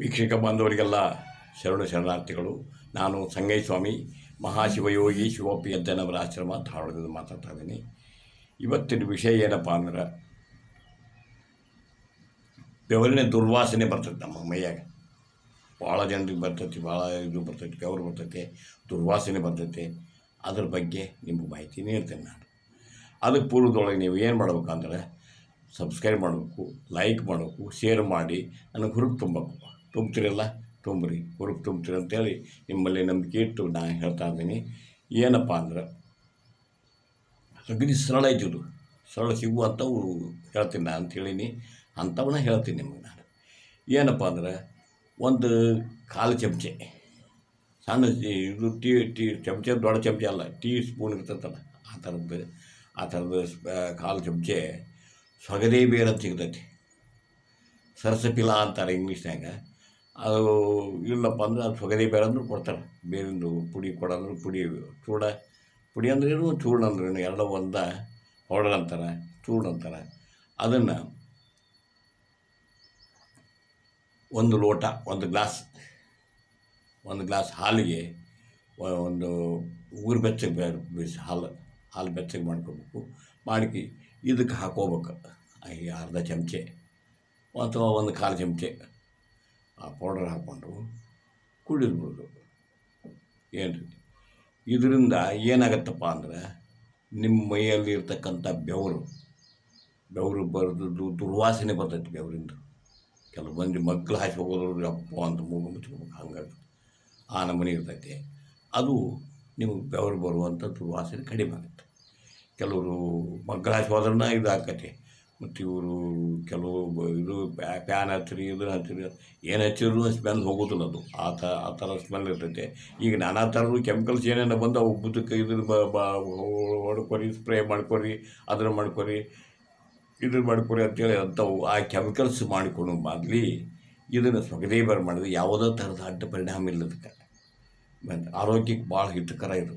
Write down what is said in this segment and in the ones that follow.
ವೀಕ್ಷಕ ಬಾಂಧವರಿಗೆಲ್ಲ ಶರಣ ಶರಣಾರ್ಥಿಗಳು, ನಾನು ಸಂಗೈ ಸ್ವಾಮಿ ಮಹಾಶಿವಯೋಗಿ ಶಿವಪ್ಪಿ ಅಧ್ಯಯನವರ ಆಶ್ರಮ ಧಾರವಾಡದಿಂದ ಮಾತಾಡ್ತಾ ಇದ್ದೀನಿ. ಇವತ್ತಿನ ವಿಷಯ ಏನಪ್ಪ ಅಂದ್ರೆ, ಬೆವರಿನ ದುರ್ವಾಸನೆ ಬರ್ತೈತೆ ನಮ್ಮ ಮೈಯಾಗ. ಭಾಳ ಜನರಿಗೆ ಬರ್ತೈತಿ ಭಾಳ ಇದು ಬರ್ತೈತಿ ಬೆವರು ಬರ್ತೈತೆ ದುರ್ವಾಸನೆ ಬರ್ತೈತೆ ಅದ್ರ ಬಗ್ಗೆ ನಿಮ್ಗೆ ಮಾಹಿತಿ ನೀಡ್ತೇನೆ ನಾನು. ಅದಕ್ಕೆ ಪೂರ್ವದೊಳಗೆ ನೀವು ಏನು ಮಾಡ್ಬೇಕಂದ್ರೆ ಸಬ್ಸ್ಕ್ರೈಬ್ ಮಾಡಬೇಕು ಲೈಕ್ ಮಾಡಬೇಕು ಶೇರ್ ಮಾಡಿ, ನನಗೆ ಹುರುಪು ತುಂಬಬೇಕು. ತುಂಬ್ತಿರಲ್ಲ? ತುಂಬ್ರಿ, ಹುರುಪು ತುಂಬ್ತೀರಿ ಅಂತೇಳಿ ನಿಮ್ಮಲ್ಲಿ ನಂಬಿಕೆ ಇಟ್ಟು ನಾನು ಹೇಳ್ತಾ ಇದ್ದೀನಿ. ಏನಪ್ಪ ಅಂದ್ರೆ ಅಗದಿ ಸರಳ ಇದ್ದು ಸರಳ ಸಿಗುವಂಥವು ಹೇಳ್ತೀನಿ ನಾನು ಅಂತೇಳೀನಿ ಅಂಥವನ್ನ ಹೇಳ್ತೀನಿ ನಿಮಗೆ ನಾನು. ಏನಪ್ಪ ಅಂದ್ರೆ, ಒಂದು ಕಾಲು ಚಮಚೆ, ಸಣ್ಣ ಇದು ಟೀ ಟೀ ಚಮಚೆ, ದೊಡ್ಡ ಚಮಚೆ ಅಲ್ಲ, ಟೀ ಸ್ಪೂನ್ ಇರ್ತೈತಲ್ಲ, ಆ ಥರದ್ದು ಆ ಥರದ್ದು ಕಾಲು ಚಮಚೆ ಸೊಗದೇ ಬೇರೆ ಸಿಗ್ತೈತಿ. ಸರಸಪಿಲ ಅಂತಾರೆ ಇಂಗ್ಲೀಷ್ನಾಗ ಅದು ಇಲ್ಲಪ್ಪ ಅಂದ್ರೆ ಅದು ಸೊಗರಿ ಬೇಡ ಅಂದ್ರೂ ಕೊಡ್ತಾರೆ. ಬೇರಿಂದು ಪುಡಿ ಕೊಡಂದ್ರೆ ಪುಡಿ, ಚೂಡ, ಪುಡಿ ಅಂದ್ರೇನು ಚೂರ್ಣ ಅಂದ್ರೇನು ಎರಡು ಒಂದ ಪೌಡರ್ ಅಂತಾರೆ, ಚೂರ್ಣ ಅಂತಾರೆ. ಅದನ್ನು ಒಂದು ಲೋಟ, ಒಂದು ಗ್ಲಾಸ್ ಒಂದು ಗ್ಲಾಸ್ ಹಾಲಿಗೆ ಒಂದು ಊರು ಬೆಚ್ಚಗೆ ಬೇ- ಬೇಯಿಸಿ ಹಾಲು ಹಾಲು ಬೆಚ್ಚಗೆ ಮಾಡ್ಕೋಬೇಕು. ಮಾಡ್ಕಿ ಇದಕ್ಕೆ ಹಾಕೋಬೇಕು ಈ ಅರ್ಧ ಚಮಚೆ ಅಥವಾ ಒಂದು ಕಾಲು ಚಮಚೆ. ಆ ಪೌಡರ್ ಹಾಕ್ಕೊಂಡು ಕುಡಿದ್ಬಿಡೋದು ಏನು ರೀ ಇದರಿಂದ ಏನಾಗತ್ತಪ್ಪ ಅಂದ್ರೆ ನಿಮ್ಮ ಮೈಯಲ್ಲಿ ಇರ್ತಕ್ಕಂಥ ಬೆವರು ಬೆವರು ಬರೆದು ದುರ್ವಾಸನೆ ಬರ್ತೈತಿ ಬೆವರಿಂದ. ಕೆಲವು ಮಂದಿ ಮಕ್ಕಳು ಹಾಸಿ ಹೋಗೋದ್ರಿ ಅಪ್ಪ ಅಂತ ಮೂಗು ಮುಚ್ಕೋಬೇಕು ಹಂಗಾಗಿ ಆ ನಮೂನೆ ಇರ್ತೈತೆ. ಅದು ನಿಮಗೆ ಬೆವರು ಬರುವಂಥ ದುರ್ವಾಸನೆ ಕಡಿಮೆ ಆಗುತ್ತೆ. ಕೆಲವರು ಮಗ್ಳು ಹಾಕಿ ಹೋದ್ರನ್ನ ಇದು ಆಕತಿ ಮತ್ತು ಇವರು ಕೆಲವು ಇದು ಪ್ಯಾ- ಪ್ಯಾನ್ ಹಚ್ಚಿರಿ ಇದನ್ನ ಹಚ್ಚಿರಿ, ಏನು ಹಚ್ಚಿದ್ರು ಸ್ಮೆಲ್ ಹೋಗೋದಿಲ್ಲ ಅದು. ಆ ಥರ ಆ ಥರ ಸ್ಮೆಲ್ ಇರ್ತೈತೆ. ಈಗ ನಾನಾ ಥರದ್ದು ಕೆಮಿಕಲ್ಸ್ ಏನೇನು ಬಂದು ಉಬ್ಬುದಕ್ಕೆ ಇದ್ರ ಬ ಹೊಡ್ಕೊರಿ ಸ್ಪ್ರೇ ಮಾಡ್ಕೊರಿ ಅದನ್ನು ಮಾಡ್ಕೊರಿ ಇದನ್ನು ಮಾಡ್ಕೊರಿ ಅಂತೇಳಿ ಅಂಥವು. ಆ ಕೆಮಿಕಲ್ಸ್ ಮಾಡಿಕೊಂಡು ಮಾದಲಿ ಇದನ್ನು ಸ್ವಗದೇ ಬಾರ ಮಾಡಿದ್ರೆ ಯಾವುದೇ ಥರದ ಅಡ್ಡ ಪರಿಣಾಮ ಇಲ್ಲದಕ್ಕೆ. ಆರೋಗ್ಯಕ್ಕೆ ಭಾಳ ಹಿತಕರ ಇದು.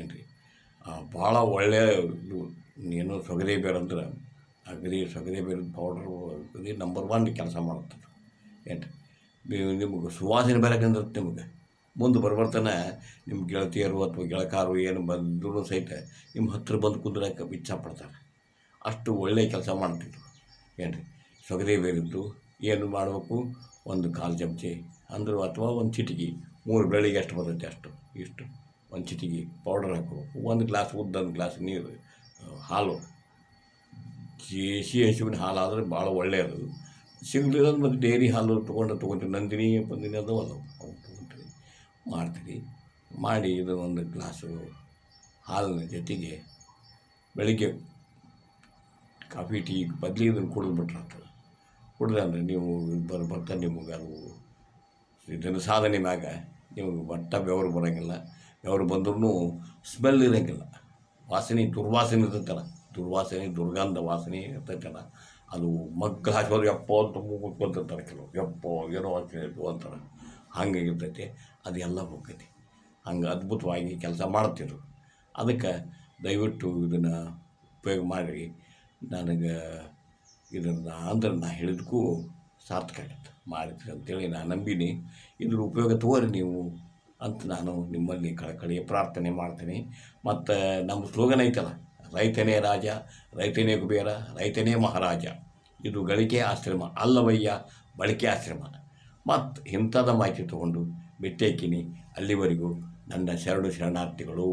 ಏನು ರೀ ಭಾಳ ಒಳ್ಳೆಯ ಇದು. ಏನು ಬೇರೆ ಅಂದ್ರೆ ಅಗದಿ ಸಗರಿ ಬೇರೆ ಪೌಡ್ರು ಅಗದಿ ನಂಬರ್ ಒನ್ ಕೆಲಸ ಮಾಡುತ್ತೆ. ಏನು? ನೀವು ನಿಮಗೆ ಸುವಾಸನೆ ಬರೋಕಂದ್ರೆ ನಿಮಗೆ. ಮುಂದೆ ಬರ್ಬರ್ತಾನೆ ನಿಮ್ಮ ಗೆಳತಿಯರು ಅಥವಾ ಗೆಳಕಾರು ಏನು ಬಂದರೂ ಸಹಿತ ನಿಮ್ಮ ಹತ್ತಿರ ಬಂದು ಕುಂದ್ರಕ್ಕೆ ಇಚ್ಛಾಪಡ್ತಾರೆ. ಅಷ್ಟು ಒಳ್ಳೆಯ ಕೆಲಸ ಮಾಡ್ತಿದ್ರು. ಏನು? ರೀ ಸೊಗದೆ ಬೇರಿದ್ದು ಏನು ಮಾಡಬೇಕು? ಒಂದು ಕಾಲು ಚಮಚೆ ಅಂದರು ಅಥವಾ ಒಂದು ಚಿಟಿಗೆ ಮೂರು ಬೆಳಿಗ್ಗೆ ಎಷ್ಟು ಬರುತ್ತೆ ಅಷ್ಟು? ಇಷ್ಟು. ಒಂದು ಚಿಟಿಗೆ ಪೌಡರ್ ಹಾಕೋಬೇಕು. ಒಂದು ಗ್ಲಾಸ್ ಉದ್ದೊಂದು ಗ್ಲಾಸ್ ನೀರು ಆ, ಹಾಲು ದೇಶಿ ಹಸುವಿನ ಹಾಲು ಆದರೆ ಭಾಳ ಒಳ್ಳೆಯದು. ಸಿಗಲಿಲ್ಲ ಮತ್ತು ಡೈರಿ ಹಾಲು ತೊಗೊಂಡು ತೊಗೊತೀವಿ. ನಂದಿನಿ ಬಂದಿನಿ ಅಲ್ಲ ಅವು ತೊಗೊತೀವಿ. ಮಾಡ್ತೀವಿ. ಮಾಡಿ ಇದು ಒಂದು ಗ್ಲಾಸು ಹಾಲಿನ ಜೊತೆಗೆ ಬೆಳಿಗ್ಗೆ ಕಾಫಿ, ಟೀ, ಬದಲಿ ಇದನ್ನು ಕುಡಿದ್ಬಿಟ್ರೆ ಕುಡಿದ್ರೆ ಅಂದರೆ ನೀವು ಬರ್ ಬರ್ತಾ ನಿಮಗೆ ಅದು ಇದನ್ನು ಸಾಧನೆ ಮ್ಯಾಗ ನಿಮಗೆ ಬಟ್ಟ ಬೆವರು ಬರೋಂಗಿಲ್ಲ. ಬೆವರು ಬಂದ್ರೂ ಸ್ಮೆಲ್ ಇರೋಂಗಿಲ್ಲ. ವಾಸನೆ, ದುರ್ವಾಸನೆ ಇರ್ತೈತಲ್ಲ ದುರ್ವಾಸನೆ, ದುರ್ಗಂಧ ವಾಸನೆ ಇರ್ತೈತಲ್ಲ ಅದು ಮಗ್ಗ ಹಾಕೋದು ಯಪ್ಪೋ ಅಂತ ಮುಗ್ಕೊಂತಿರ್ತಾರೆ ಕೆಲವು ಯಪ್ಪೋ, ಏನೋ ಹಾಕಿರ್ತು ಅಂತಾರೆ. ಹಂಗೆ ಇರ್ತೈತೆ ಅದೆಲ್ಲ ಹೋಗ್ತೈತಿ. ಹಂಗೆ ಅದ್ಭುತವಾಗಿ ಕೆಲಸ ಮಾಡ್ತಿದ್ರು. ಅದಕ್ಕೆ ದಯವಿಟ್ಟು ಇದನ್ನು ಉಪಯೋಗ ಮಾಡಿ, ನನಗೆ ಇದನ್ನು ಅಂದ್ರೆ ನಾ ಹೇಳಿದಕ್ಕೂ ಸಾರ್ಥಕ ಆಗುತ್ತೆ. ಮಾಡಿದ್ರಿ ಅಂತೇಳಿ ನಾನು ನಂಬಿನಿ. ಇದ್ರ ಉಪಯೋಗ ತಗೋರಿ ನೀವು ಅಂತ ನಾನು ನಿಮ್ಮಲ್ಲಿ ಕಳಕಳಿಯ ಪ್ರಾರ್ಥನೆ ಮಾಡ್ತೀನಿ. ಮತ್ತು ನಮ್ಮ ಸ್ಲೋಗನ್ ಐತಲ್ಲ ರೈತನೇ ರಾಜ, ರೈತನೇ ಕುಬೇರ, ರೈತನೇ ಮಹಾರಾಜ. ಇದು ಗಳಿಕೆ ಆಶ್ರಮ ಅಲ್ಲವಯ್ಯ ಬಳಕೆ ಆಶ್ರಮ. ಮತ್ತು ಇಂಥದ ಮಾಹಿತಿ ತಗೊಂಡು ಬಿಟ್ಟೇಕಿನಿ ಅಲ್ಲಿವರೆಗೂ ನನ್ನ ಶರಣು ಶರಣಾರ್ಥಿಗಳು.